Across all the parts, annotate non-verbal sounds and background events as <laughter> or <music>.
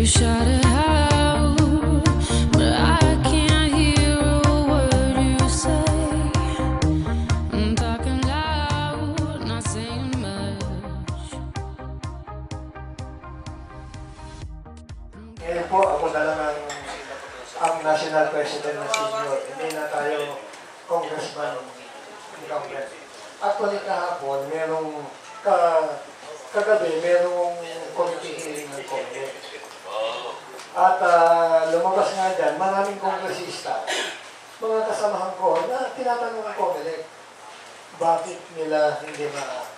Ngayon po, ako na lang ang, national president na senior. Hindi na tayo congressman incumbent. Actually kahapon, merong ka, kagabi, merong. At ah, lumabas nga dyan, maraming kongresista, mga kasamahan ko, na tinatanong ko ulit, bakit nila hindi ma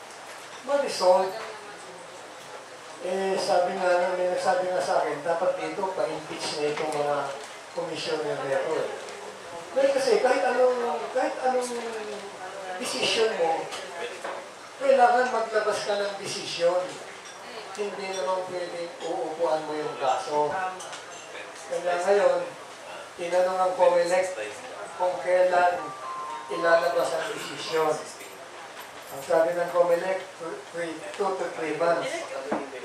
ma-resolve eh, sabi nga, may nagsabi nga sa akin, dapat dito pa-impeach na itong mga commissioner nito eh. Dahil kasi kahit anong, kahit anong decision mo, kailangan maglabas ka ng decision. Hindi naman pwede uupuan mo yung kaso. Kaya ngayon, tinanong ang COMELEC kung kailan ilalabas ang desisyon. Ang sabi ng COMELEC, 2 to 3 months.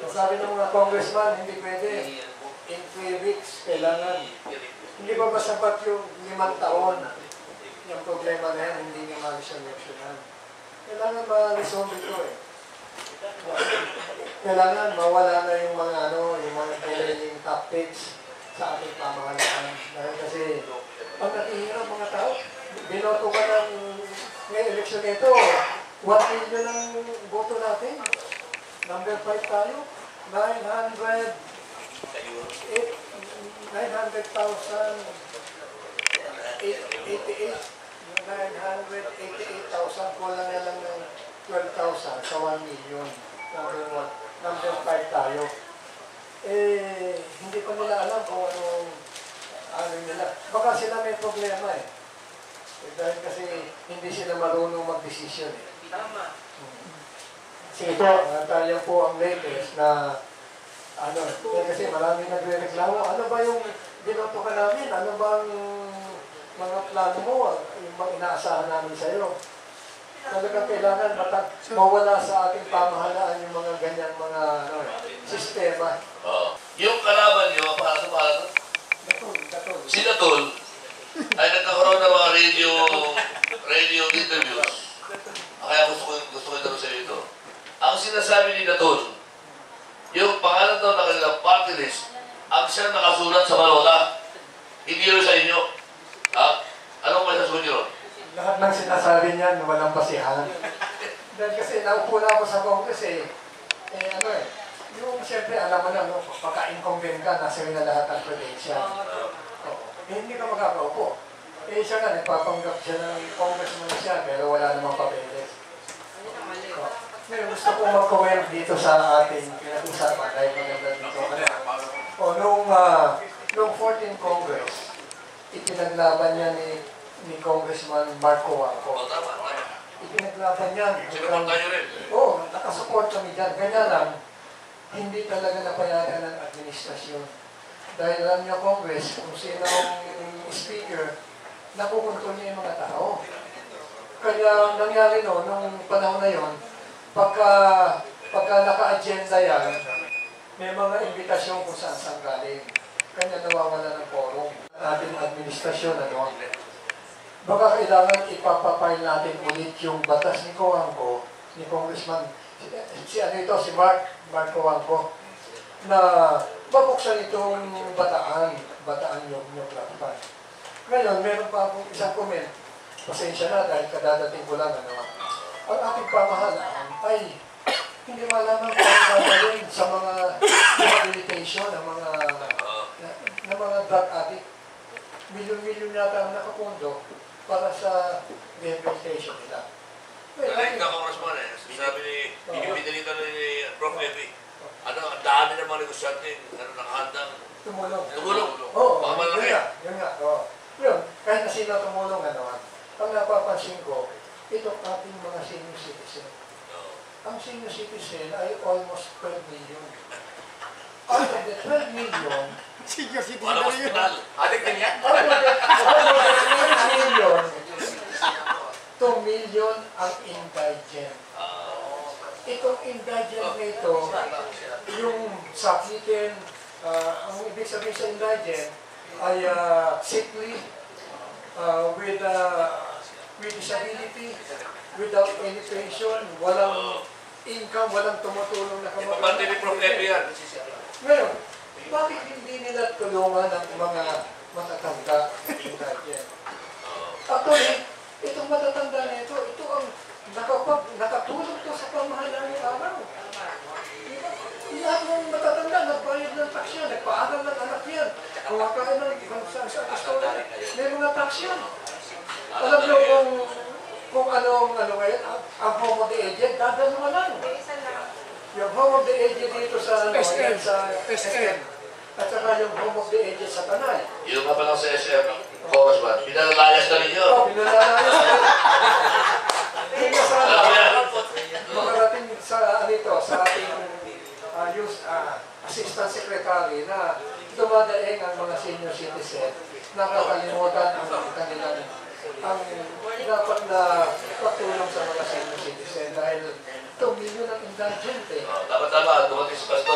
Ang sabi ng mga congressman, hindi pwede. In 3 weeks, kailangan. Hindi ba ba sapat yung limang taon? Yung problema na yan, hindi niya ma-resolutionan. Kailangan ma-resolve ito eh. Kailangan mawala na yung mga ano, yung mga trailing tactics sa ating pamahalaan. Dahil kasi, pag natihirap mga tao, binoto ka ng ngayong eleksyon nito, 1 million ang boto natin. Number 5 tayo, 900, 900,000, 88, 988,000, kulang na lang ng 12,000 sa 1 million. Number 1, number 5 tayo. Eh, hindi pa nila alam kung anong ano nila. Baka sila may problema eh. eh dahil kasi hindi sila marunong mag-desisyon eh. Tama. Sige po, tayo po ang latest na ano, eh, kasi marami nagre-reklamo. Ano ba yung binoto ka namin? Ano bang mga plano mo? Yung mga inaasahan namin sa iyo? Talagang kailangan matag mawala sa ating pamahalaan yung mga ganyan mga ano, sistema. Oo. Yung kalaban niyo, para sa para Katul, katul. si Natul, ay nagkakaroon ng mga radio radio interviews. Kaya gusto ko, gusto ko ito sa ito. Ang sinasabi ni Natul, yung pangalan daw ng kanilang party list, ang siyang nakasulat sa balota. Hindi yun sa inyo. Ha? Anong may sasagot nyo? ron? Lahat ng sinasabi niyan, walang basihan. Dahil kasi naupo na ako sa Congress eh, eh ano eh, yung siyempre alam mo na, no, pagka-incumbent ka, nasa na lahat ang credential. Oo. Eh, hindi ka makakaupo. Eh siya nga, nagpapanggap siya ng congressman siya, pero wala namang papeles. Oo. Ngayon, gusto ko mag-comment dito sa ating pinag-usapan dahil maganda dito. O, nung, ah, nung 14 Congress, ipinaglaban niya ni, ni Congressman Marco Wangco. O, tama, tama. Ipinaglaban niya. Sinupunta nyo rin. Oo, nakasupport kami dyan. Ganyan lang, hindi talaga napayagan ng administrasyon. Dahil alam niyo, Congress, kung sino ang speaker, nakukontrol niya yung mga tao. Kaya nangyari no, nung panahon na yon, pagka, pagka naka-agenda yan, may mga imbitasyon kung saan saan galing. Kanya nawawala ng forum. Ating administrasyon, ano, baka kailangan ipapapile natin ulit yung batas ni Coangco, ni Congressman, si, si ano ito, si Mark, Mark Coangco, na mabuksan itong bataan, bataan yung yung platform. Ngayon, meron pa akong isang comment. Pasensya na dahil kadadating ko lang, ano, ang ating pamahalaan ay hindi malaman kung ano gagawin sa mga rehabilitation ng mga na, ng mga drug addict. Milyon-milyon yata ang nakapondo para sa rehabilitation nila. Well, Correct ka, Congressman eh. Sabi ni, pinilita ni Prof. Epi. Ano, ang dami ng mga negosyante, ano, nakahandang tumulong. tumulong. Oo, Baka yun nga, yun nga. Oo. Yun, kahit na sino tumulong, ano, ang napapansin ko, itong ating mga senior citizen. Ang senior citizen ay almost 12 million. Out of the 12 million, Senior citizen Para na yun. Adik of the 12 million, 2 million ang indigent. Ah, Itong indigent na ito, yung sakitin, Ah, ang ibig sabihin sa indigent ay ah, sickly, ah, with, ah, with disability, without any pension, walang income, walang tumutulong na Pati kamag ni Prof. Epi yan. Ngayon, bakit hindi nila tulungan ng mga matatanda indigent? Actually, itong matatanda na ito, ito ang nakapag, nakatulong to sa pamahalaan ng araw. Lahat ng matatanda, nagbayad ng tax yan, nagpaaral ng anak yan, kumakain ng ibang sa sa restaurant, may mga tax yan. Alam niyo kung kung anong ano ngayon, ang, ang home of the aged, dadalawa lang. Yung home of the aged dito sa ano, yan sa SM. At saka yung home of the aged sa Tanay. Yung nga pa lang sa SM, Congressman, pinalayas na ninyo. Oh, pinalayas na. <laughs> Hindi na sana. Alam mo yan. makarating sa ano ito, sa ating uh, youth ah, assistant secretary na dumadaing ang mga senior citizen nakakalimutan ang kanilang ang dapat na patulong sa mga senior citizen dahil ito milyon ang indigent eh. Oh, Tama-tama, dumating Pastor eh. Ito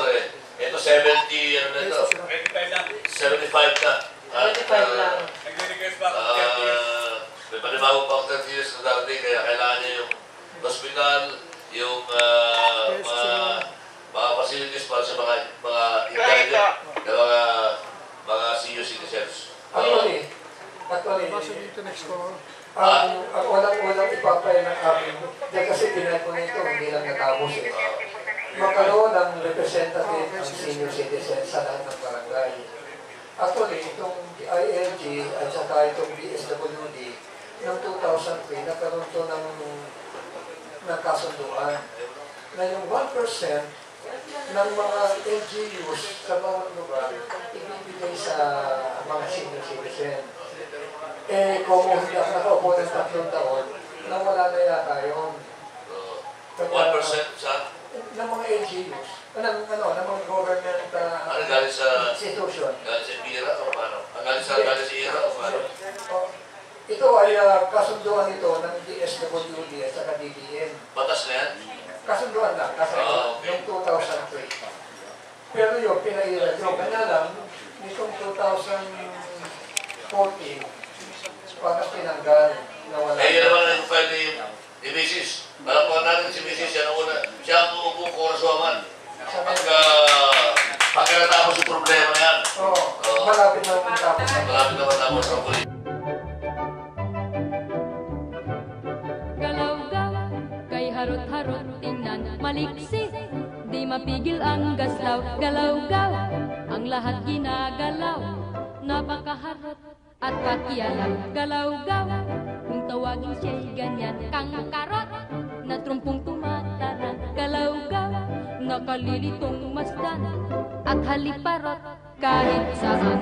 70, ano na ito? 75 na. At, 75 lang. ah, ah, may panibagong pang 30 years na darating, kaya kailangan niya yung hospital, yung ah, mga mga facilities para sa mga mga intelligent na mga mga senior citizens. Actually, actually, ang, ang unang-unang ipapay ng dahil kasi pinay ko nito, hindi lang natapos eh. Magkaroon ng representative ang senior citizen sa lahat ng barangay. Actually, itong ILG at saka itong BSWD noong 2003, nagkaroon to ng, ng kasunduan na yung 1% ng mga LGUs sa bawat lugar ibibigay sa mga senior citizen. Eh, kung hindi ako nakaupo ng tatlong taon, nawala na yata yun. So, 1% sa ng mga LGUs, ng, ano, ng mga government uh, ano galing sa institution. galing sa PIRA o paano? Ang galing sa galing sa IRA o paano? Oh, ito ay uh, kasunduan ito ng DSWD at saka DBM. Batas na yan? Kasunduan lang, kasi Ah, okay. noong 2003. Pero yun, pinailan yun. Kaya lang, nitong 2014, malapit na ang tapos. malapit na matapos ang kulit. Galaw-gaw, kay harot-harot tingnan maliksi Di mapigil ang gaslaw, galaw-gaw Ang lahat ginagalaw, napakaharot at pakialam Galaw-gaw, kung tawagin siya'y ganyan Kang karot, na trumpong tumatarang Galaw-gaw, nakalilitong masdan At haliparot kahit saan